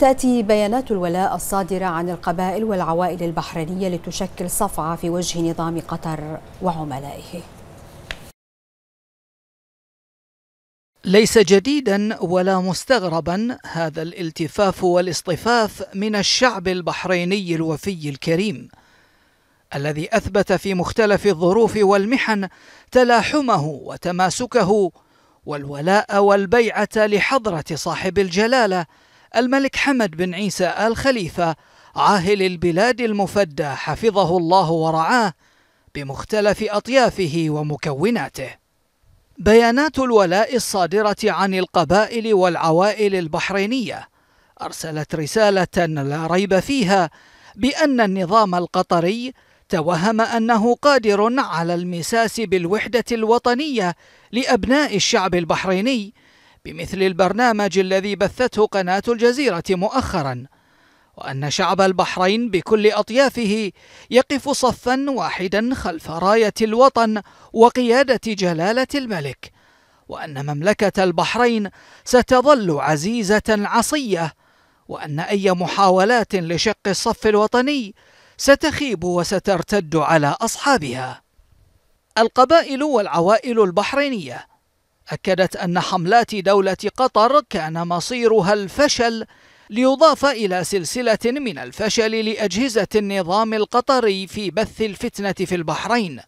تأتي بيانات الولاء الصادرة عن القبائل والعوائل البحرينية لتشكل صفعة في وجه نظام قطر وعملائه. ليس جديدا ولا مستغربا هذا الالتفاف والاصطفاف من الشعب البحريني الوفي الكريم الذي أثبت في مختلف الظروف والمحن تلاحمه وتماسكه والولاء والبيعة لحضرة صاحب الجلالة الملك حمد بن عيسى آل خليفة عاهل البلاد المفدى حفظه الله ورعاه بمختلف أطيافه ومكوناته. بيانات الولاء الصادرة عن القبائل والعوائل البحرينية أرسلت رسالة لا ريب فيها بأن النظام القطري توهم أنه قادر على المساس بالوحدة الوطنية لأبناء الشعب البحريني بمثل البرنامج الذي بثته قناة الجزيرة مؤخرا وأن شعب البحرين بكل أطيافه يقف صفا واحدا خلف راية الوطن وقيادة جلالة الملك وأن مملكة البحرين ستظل عزيزة عصية وأن أي محاولات لشق الصف الوطني ستخيب وسترتد على أصحابها. القبائل والعوائل البحرينية أكدت أن حملات دولة قطر كان مصيرها الفشل ليضاف إلى سلسلة من الفشل لأجهزة النظام القطري في بث الفتنة في البحرين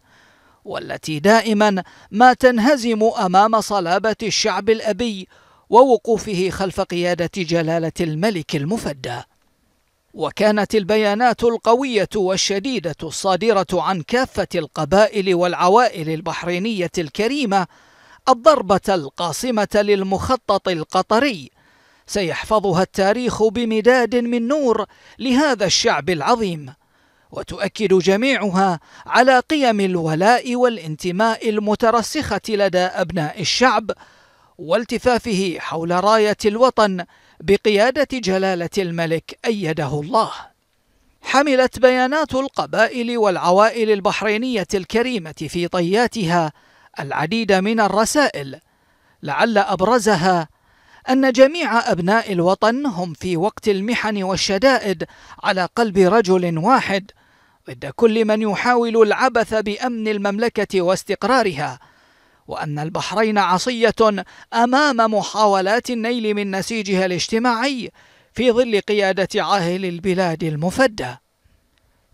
والتي دائما ما تنهزم أمام صلابة الشعب الأبي ووقوفه خلف قيادة جلالة الملك المفدى. وكانت البيانات القوية والشديدة الصادرة عن كافة القبائل والعوائل البحرينية الكريمة الضربة القاصمة للمخطط القطري. سيحفظها التاريخ بمداد من نور لهذا الشعب العظيم. وتؤكد جميعها على قيم الولاء والانتماء المترسخة لدى أبناء الشعب والتفافه حول راية الوطن بقيادة جلالة الملك أيده الله. حملت بيانات القبائل والعوائل البحرينية الكريمة في طياتها العديد من الرسائل. لعل أبرزها أن جميع أبناء الوطن هم في وقت المحن والشدائد على قلب رجل واحد ضد كل من يحاول العبث بأمن المملكة واستقرارها. وأن البحرين عصية أمام محاولات النيل من نسيجها الاجتماعي في ظل قيادة عاهل البلاد المفدى.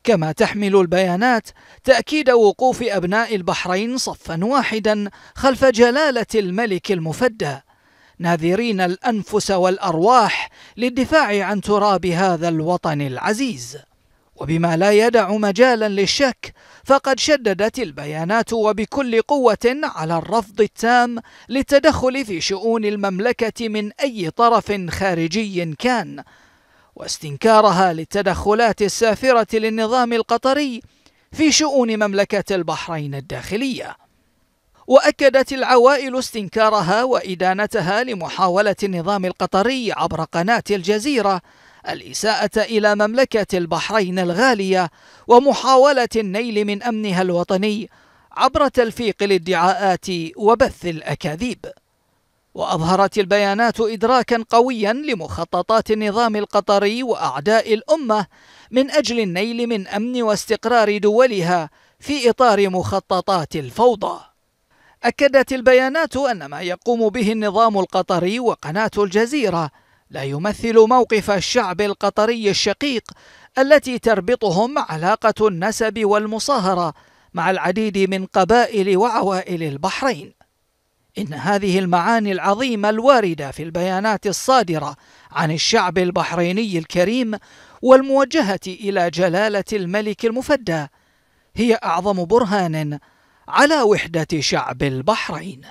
كما تحمل البيانات تأكيد وقوف أبناء البحرين صفا واحدا خلف جلالة الملك المفدى. ناذرين الأنفس والأرواح للدفاع عن تراب هذا الوطن العزيز. وبما لا يدع مجالا للشك فقد شددت البيانات وبكل قوة على الرفض التام للتدخل في شؤون المملكة من أي طرف خارجي كان. واستنكارها للتدخلات السافرة للنظام القطري في شؤون مملكة البحرين الداخلية. وأكدت العوائل استنكارها وإدانتها لمحاولة النظام القطري عبر قناة الجزيرة الإساءة إلى مملكة البحرين الغالية ومحاولة النيل من أمنها الوطني عبر تلفيق الادعاءات وبث الأكاذيب. وأظهرت البيانات ادراكا قويا لمخططات النظام القطري وأعداء الأمة من أجل النيل من أمن واستقرار دولها في إطار مخططات الفوضى. أكدت البيانات أن ما يقوم به النظام القطري وقناة الجزيرة لا يمثل موقف الشعب القطري الشقيق التي تربطهم علاقة النسب والمصاهرة مع العديد من قبائل وعوائل البحرين. إن هذه المعاني العظيمة الواردة في البيانات الصادرة عن الشعب البحريني الكريم والموجهة إلى جلالة الملك المفدى هي أعظم برهان على وحدة شعب البحرين.